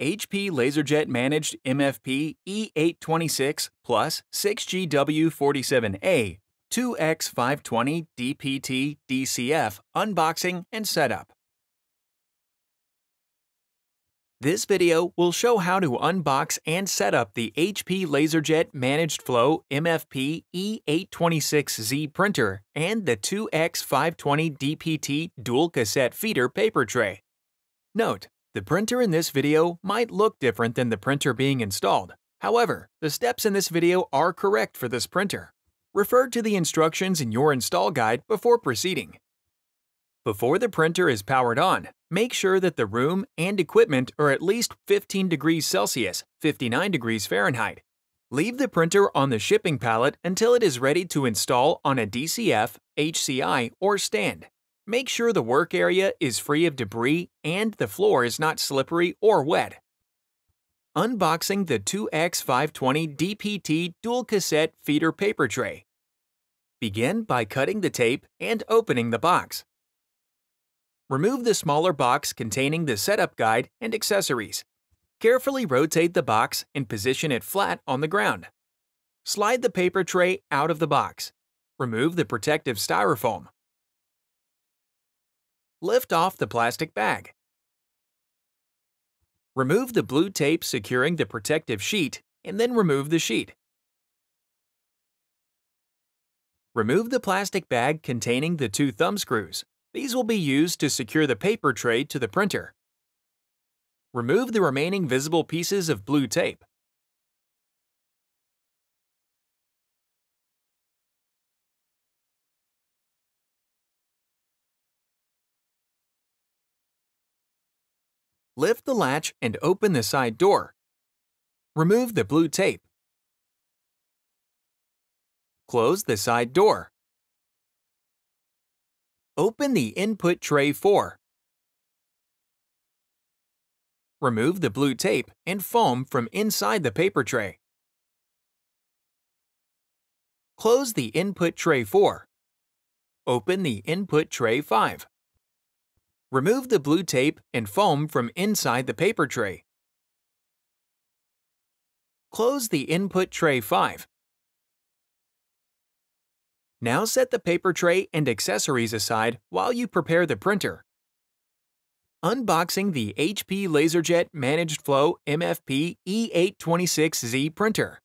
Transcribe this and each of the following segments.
HP LaserJet Managed MFP E826 plus 6GW47A 2X520 DPT DCF unboxing and setup. This video will show how to unbox and set up the HP LaserJet Managed Flow MFP E826Z printer and the 2X520 DPT dual cassette feeder paper tray. Note, the printer in this video might look different than the printer being installed. However, the steps in this video are correct for this printer. Refer to the instructions in your install guide before proceeding. Before the printer is powered on, make sure that the room and equipment are at least 15 degrees Celsius, 59 degrees Fahrenheit. Leave the printer on the shipping pallet until it is ready to install on a DCF, HCI, or stand. Make sure the work area is free of debris and the floor is not slippery or wet. Unboxing the 2X520 DPT dual cassette feeder paper tray. Begin by cutting the tape and opening the box. Remove the smaller box containing the setup guide and accessories. Carefully rotate the box and position it flat on the ground. Slide the paper tray out of the box. Remove the protective styrofoam. Lift off the plastic bag. Remove the blue tape securing the protective sheet and then remove the sheet. Remove the plastic bag containing the two thumb screws. These will be used to secure the paper tray to the printer. Remove the remaining visible pieces of blue tape. Lift the latch and open the side door. Remove the blue tape. Close the side door. Open the input tray 4. Remove the blue tape and foam from inside the paper tray. Close the input tray 4. Open the input tray 5. Remove the blue tape and foam from inside the paper tray. Close the input tray 5. Now set the paper tray and accessories aside while you prepare the printer. Unboxing the HP LaserJet Managed Flow MFP E826Z printer.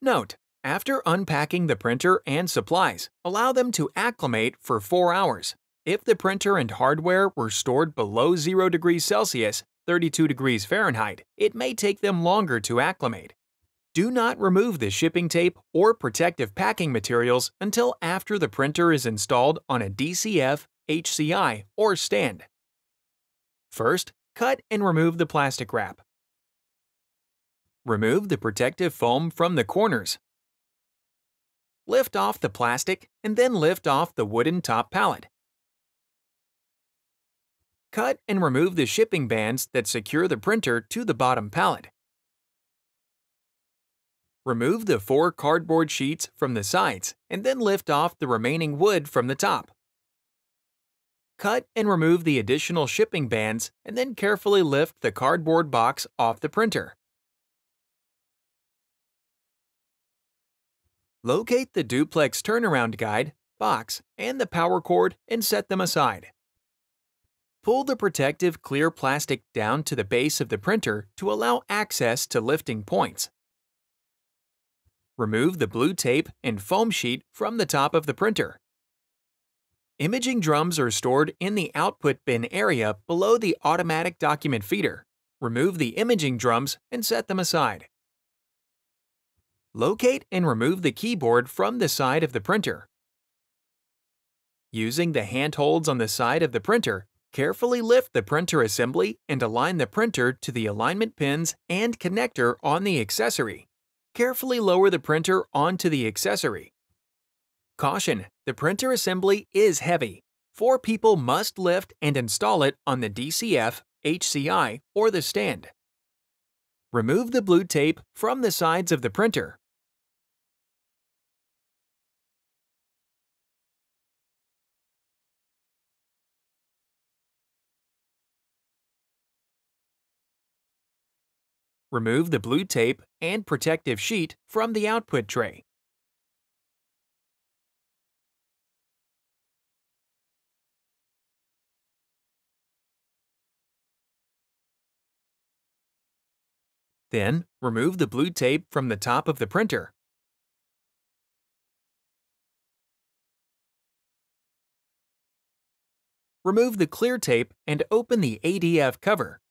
Note, after unpacking the printer and supplies, allow them to acclimate for 4 hours. If the printer and hardware were stored below 0 degrees Celsius, 32 degrees Fahrenheit, it may take them longer to acclimate. Do not remove the shipping tape or protective packing materials until after the printer is installed on a DCF, HCI, or stand. First, cut and remove the plastic wrap. Remove the protective foam from the corners. Lift off the plastic and then lift off the wooden top pallet. Cut and remove the shipping bands that secure the printer to the bottom pallet. Remove the four cardboard sheets from the sides and then lift off the remaining wood from the top. Cut and remove the additional shipping bands and then carefully lift the cardboard box off the printer. Locate the duplex turnaround guide, box, and the power cord and set them aside. Pull the protective clear plastic down to the base of the printer to allow access to lifting points. Remove the blue tape and foam sheet from the top of the printer. Imaging drums are stored in the output bin area below the automatic document feeder. Remove the imaging drums and set them aside. Locate and remove the keyboard from the side of the printer. Using the handholds on the side of the printer, Carefully lift the printer assembly and align the printer to the alignment pins and connector on the accessory. Carefully lower the printer onto the accessory. Caution, the printer assembly is heavy. Four people must lift and install it on the DCF, HCI, or the stand. Remove the blue tape from the sides of the printer. Remove the blue tape and protective sheet from the output tray. Then, remove the blue tape from the top of the printer. Remove the clear tape and open the ADF cover.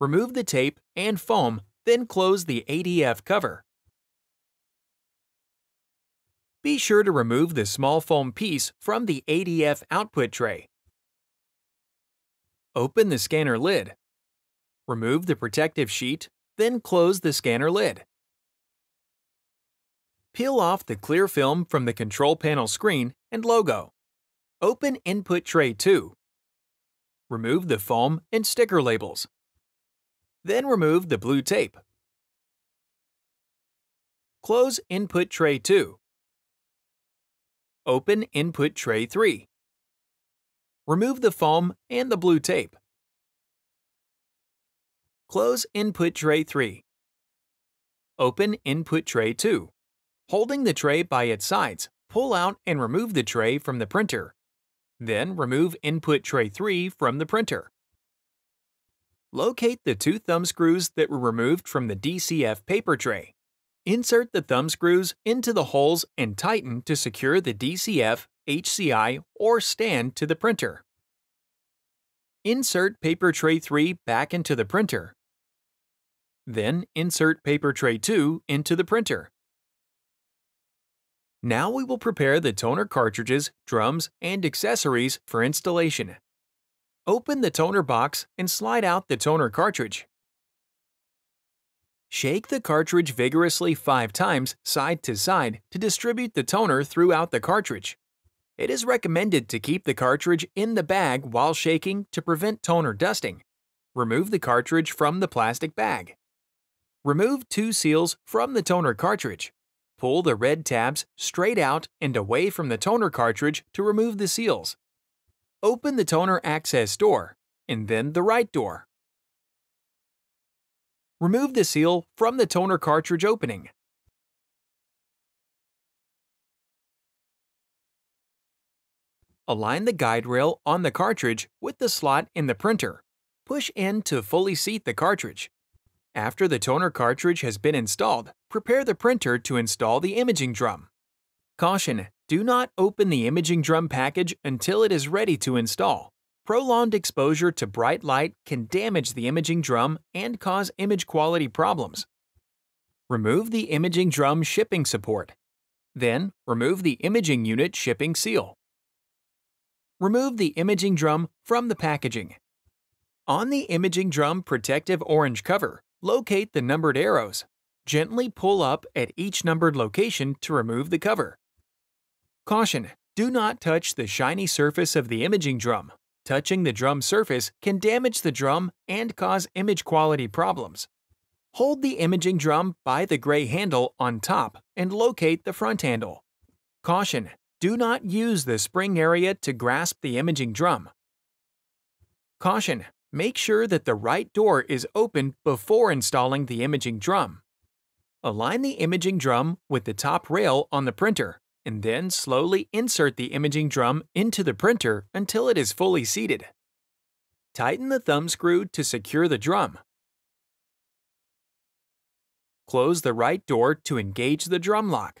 Remove the tape and foam, then close the ADF cover. Be sure to remove the small foam piece from the ADF output tray. Open the scanner lid. Remove the protective sheet, then close the scanner lid. Peel off the clear film from the control panel screen and logo. Open Input Tray 2. Remove the foam and sticker labels. Then remove the blue tape. Close Input Tray 2. Open Input Tray 3. Remove the foam and the blue tape. Close Input Tray 3. Open Input Tray 2. Holding the tray by its sides, pull out and remove the tray from the printer. Then remove Input Tray 3 from the printer. Locate the two thumb screws that were removed from the DCF paper tray. Insert the thumb screws into the holes and tighten to secure the DCF, HCI, or stand to the printer. Insert paper tray 3 back into the printer. Then insert paper tray 2 into the printer. Now we will prepare the toner cartridges, drums, and accessories for installation. Open the toner box and slide out the toner cartridge. Shake the cartridge vigorously five times side to side to distribute the toner throughout the cartridge. It is recommended to keep the cartridge in the bag while shaking to prevent toner dusting. Remove the cartridge from the plastic bag. Remove two seals from the toner cartridge. Pull the red tabs straight out and away from the toner cartridge to remove the seals. Open the toner access door, and then the right door. Remove the seal from the toner cartridge opening. Align the guide rail on the cartridge with the slot in the printer. Push in to fully seat the cartridge. After the toner cartridge has been installed, prepare the printer to install the imaging drum. Caution! Do not open the imaging drum package until it is ready to install. Prolonged exposure to bright light can damage the imaging drum and cause image quality problems. Remove the imaging drum shipping support. Then, remove the imaging unit shipping seal. Remove the imaging drum from the packaging. On the imaging drum protective orange cover, Locate the numbered arrows. Gently pull up at each numbered location to remove the cover. Caution! Do not touch the shiny surface of the imaging drum. Touching the drum surface can damage the drum and cause image quality problems. Hold the imaging drum by the gray handle on top and locate the front handle. Caution! Do not use the spring area to grasp the imaging drum. Caution! Make sure that the right door is open before installing the imaging drum. Align the imaging drum with the top rail on the printer, and then slowly insert the imaging drum into the printer until it is fully seated. Tighten the thumb screw to secure the drum. Close the right door to engage the drum lock.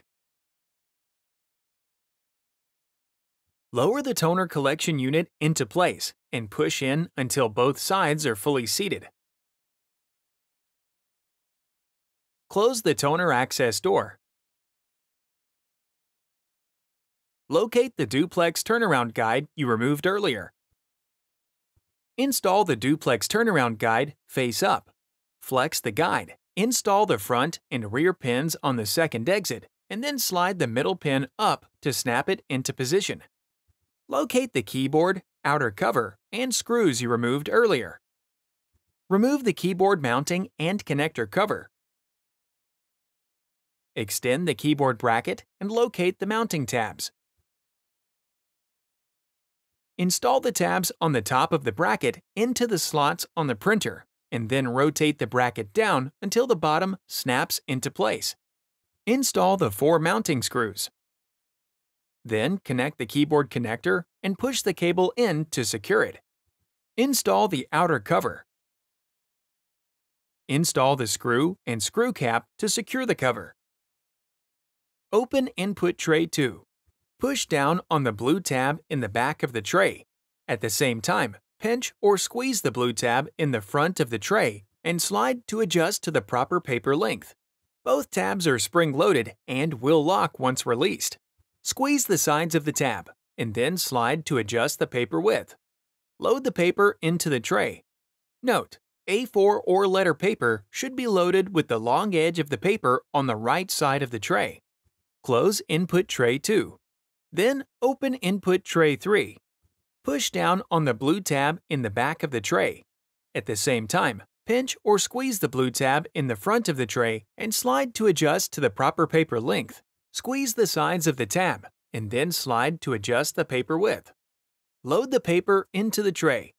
Lower the toner collection unit into place and push in until both sides are fully seated. Close the toner access door. Locate the duplex turnaround guide you removed earlier. Install the duplex turnaround guide face up. Flex the guide. Install the front and rear pins on the second exit, and then slide the middle pin up to snap it into position. Locate the keyboard, outer cover, and screws you removed earlier. Remove the keyboard mounting and connector cover. Extend the keyboard bracket and locate the mounting tabs. Install the tabs on the top of the bracket into the slots on the printer and then rotate the bracket down until the bottom snaps into place. Install the four mounting screws. Then connect the keyboard connector and push the cable in to secure it. Install the outer cover. Install the screw and screw cap to secure the cover. Open Input Tray 2. Push down on the blue tab in the back of the tray. At the same time, pinch or squeeze the blue tab in the front of the tray and slide to adjust to the proper paper length. Both tabs are spring-loaded and will lock once released. Squeeze the sides of the tab, and then slide to adjust the paper width. Load the paper into the tray. Note, A4 or letter paper should be loaded with the long edge of the paper on the right side of the tray. Close Input Tray 2. Then open Input Tray 3. Push down on the blue tab in the back of the tray. At the same time, pinch or squeeze the blue tab in the front of the tray and slide to adjust to the proper paper length. Squeeze the sides of the tab, and then slide to adjust the paper width. Load the paper into the tray.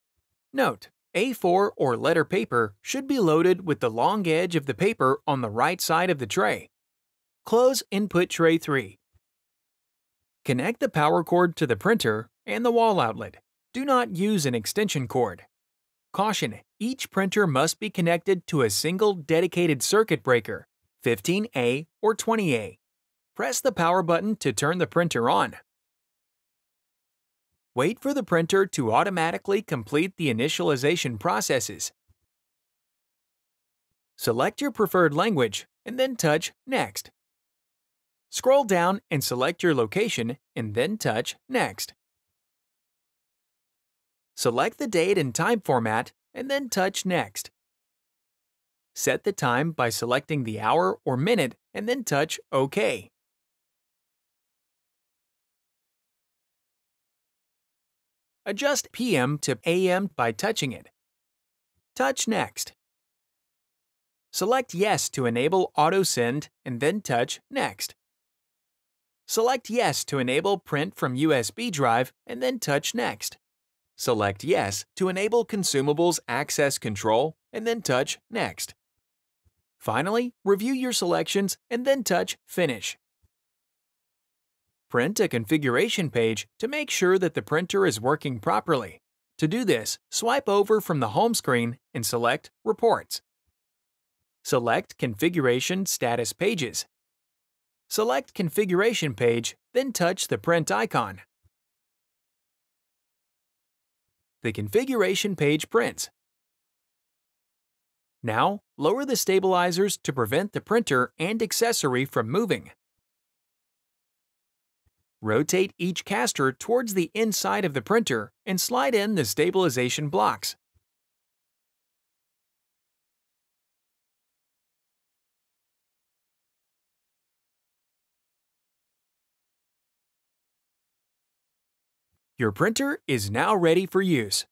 Note, A4 or letter paper should be loaded with the long edge of the paper on the right side of the tray. Close Input Tray 3. Connect the power cord to the printer and the wall outlet. Do not use an extension cord. Caution, each printer must be connected to a single dedicated circuit breaker, 15A or 20A. Press the power button to turn the printer on. Wait for the printer to automatically complete the initialization processes. Select your preferred language and then touch Next. Scroll down and select your location and then touch Next. Select the date and time format and then touch Next. Set the time by selecting the hour or minute and then touch OK. Adjust PM to AM by touching it. Touch Next. Select Yes to enable Auto Send and then touch Next. Select Yes to enable print from USB drive and then touch Next. Select Yes to enable Consumables Access Control and then touch Next. Finally, review your selections and then touch Finish. Print a configuration page to make sure that the printer is working properly. To do this, swipe over from the home screen and select Reports. Select Configuration Status Pages Select Configuration page, then touch the print icon. The configuration page prints. Now, lower the stabilizers to prevent the printer and accessory from moving. Rotate each caster towards the inside of the printer and slide in the stabilization blocks. Your printer is now ready for use.